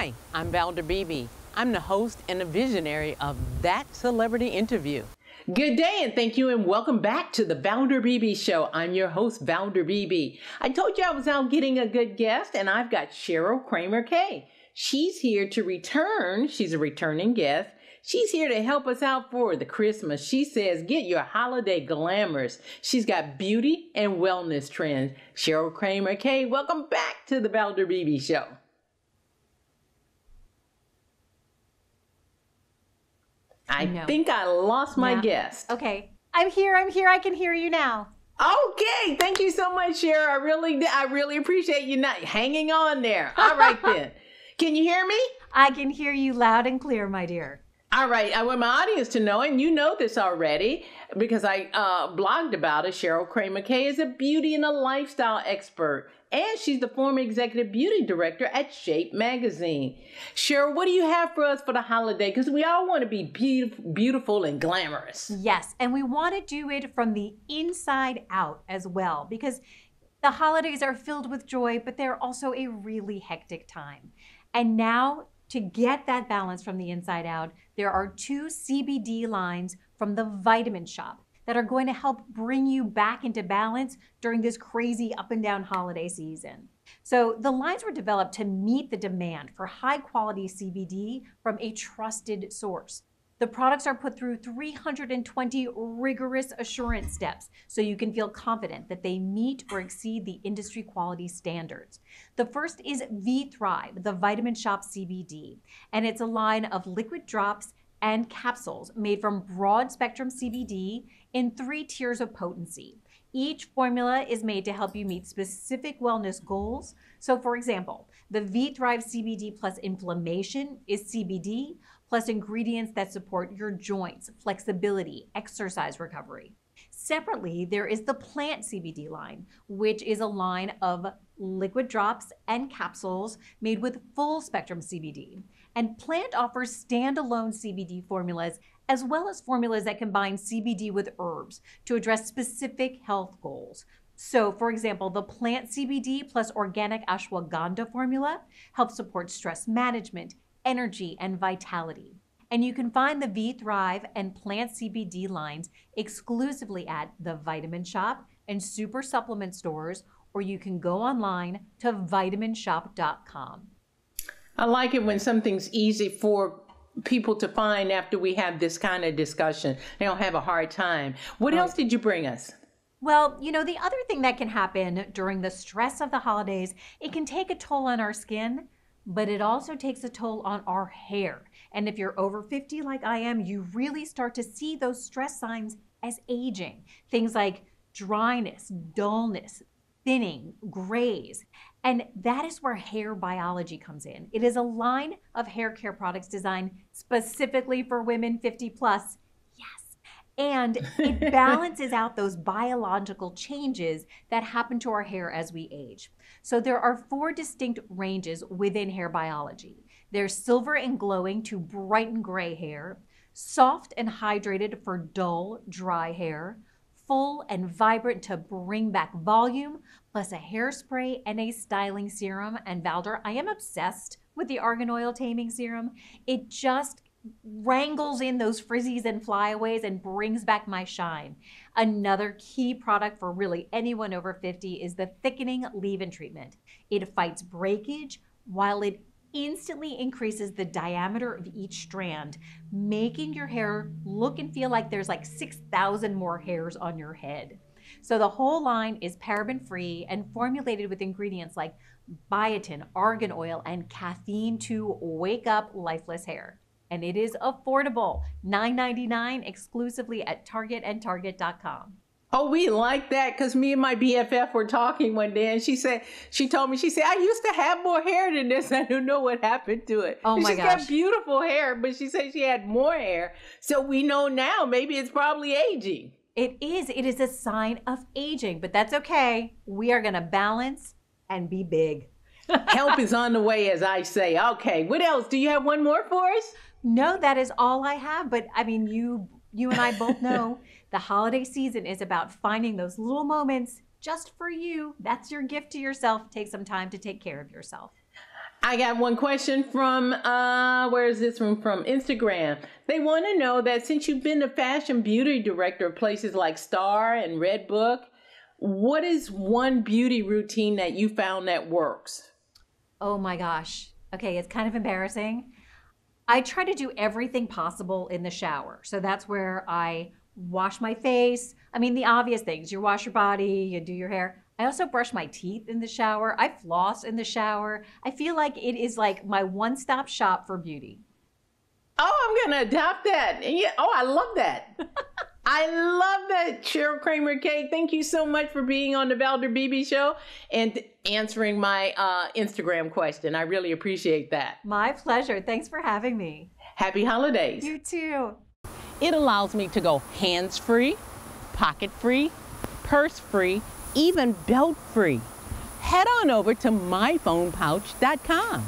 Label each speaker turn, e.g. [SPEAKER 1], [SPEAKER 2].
[SPEAKER 1] Hi, I'm Valder Beebe. I'm the host and the visionary of That Celebrity Interview. Good day and thank you and welcome back to the Valder Beebe Show. I'm your host, Valder Beebe. I told you I was out getting a good guest and I've got Cheryl Kramer Kay. She's here to return. She's a returning guest. She's here to help us out for the Christmas. She says, get your holiday glamorous. She's got beauty and wellness trends. Cheryl Kramer Kay, welcome back to the Valder Beebe Show. I
[SPEAKER 2] No.
[SPEAKER 1] think I lost my guest.
[SPEAKER 2] Okay. I'm here. I'm here. I can hear you now.
[SPEAKER 1] Okay, thank you so much, Cheryl. I really, I really appreciate you not hanging on there. All right then, can you hear me?
[SPEAKER 2] I can hear you loud and clear, my dear.
[SPEAKER 1] All right, I want my audience to know, and you know this already because I uh, blogged about it. Cheryl Kramer Kay is a beauty and a lifestyle expert, and she's the former executive beauty director at Shape Magazine. Cheryl, what do you have for us for the holiday? Because we all want to be beautiful, beautiful and glamorous.
[SPEAKER 2] Yes. And we want to do it from the inside out as well because the holidays are filled with joy, but they're also a really hectic time. And now, to get that balance from the inside out, there are two CBD lines from the Vitamin Shoppe that are going to help bring you back into balance during this crazy up and down holiday season. So, the lines were developed to meet the demand for high quality CBD from a trusted source. The products are put through 320 rigorous assurance steps so you can feel confident that they meet or exceed the industry quality standards. The first is V Thrive, the Vitamin Shoppe CBD, and it's a line of liquid drops and capsules made from broad spectrum CBD in three tiers of potency. Each formula is made to help you meet specific wellness goals. So, for example, the V Thrive CBD plus inflammation is CBD plus ingredients that support your joints, flexibility, exercise recovery. Separately, there is the Plnt CBD line, which is a line of liquid drops and capsules made with full spectrum CBD. And Plnt offers standalone CBD formulas as well as formulas that combine CBD with herbs to address specific health goals. So, for example, the Plnt CBD plus organic ashwagandha formula helps support stress management, energy, and vitality. And you can find the V Thrive and Plnt CBD lines exclusively at the Vitamin Shoppe and super supplement stores, or you can go online to vitaminshoppe.com.
[SPEAKER 1] I like it when something's easy for people to find after we have this kind of discussion. They don't have a hard time. What else did you bring us?
[SPEAKER 2] Well, you know, the other thing that can happen during the stress of the holidays, it can take a toll on our skin, but it also takes a toll on our hair. And if you're over 50 like I am, you really start to see those stress signs as aging. Things like dryness, dullness, thinning, grays. And that is where hair biology comes in. It is a line of hair care products designed specifically for women 50 plus. Yes. And it balances out those biological changes that happen to our hair as we age. So there are four distinct ranges within hair biology. There's silver and glowing to bright and gray hair, soft and hydrated for dull, dry hair, full and vibrant to bring back volume, plus a hairspray and a styling serum. And Valder, I am obsessed with the argan oil taming serum. It just wrangles in those frizzies and flyaways and brings back my shine. Another key product for really anyone over 50 is the thickening leave-in treatment. It fights breakage while it instantly increases the diameter of each strand, making your hair look and feel like there's like 6,000 more hairs on your head. So the whole line is paraben free and formulated with ingredients like biotin, argan oil, and caffeine to wake up lifeless hair. And it is affordable, $9.99 exclusively at Target and Target.com.
[SPEAKER 1] Oh, we like that because me and my BFF were talking one day, and she said she told me she said I used to have more hair than this. I don't know what happened to it.
[SPEAKER 2] Oh
[SPEAKER 1] And
[SPEAKER 2] my
[SPEAKER 1] she's
[SPEAKER 2] gosh.
[SPEAKER 1] got beautiful hair, but she said she had more hair. So we know now maybe it's probably aging.
[SPEAKER 2] It is. It is a sign of aging, but that's okay. We are going to balance and be big.
[SPEAKER 1] Help is on the way, as I say. Okay, what else? Do you have one more for us?
[SPEAKER 2] No, that is all I have. But I mean, you you and I both know the holiday season is about finding those little moments just for you. That's your gift to yourself. Take some time to take care of yourself.
[SPEAKER 1] I got one question from uh where is this one from Instagram. They want to know that since you've been the fashion beauty director of places like Star and Redbook, what is one beauty routine that you found that works?
[SPEAKER 2] Oh my gosh. Okay, it's kind of embarrassing. I try to do everything possible in the shower. So that's where I wash my face. I mean, the obvious things you wash your body, you do your hair. I also brush my teeth in the shower. I floss in the shower. I feel like it is like my one stop shop for beauty.
[SPEAKER 1] Oh, I'm going to adopt that. Yeah. Oh, I love that. I love that, Cheryl Kramer Kay. Thank you so much for being on the Valder Beebe Show and answering my uh, Instagram question. I really appreciate that.
[SPEAKER 2] My pleasure. Thanks for having me.
[SPEAKER 1] Happy holidays.
[SPEAKER 2] You too.
[SPEAKER 1] It allows me to go hands free, pocket free, purse free, even belt free. Head on over to myphonepouch.com.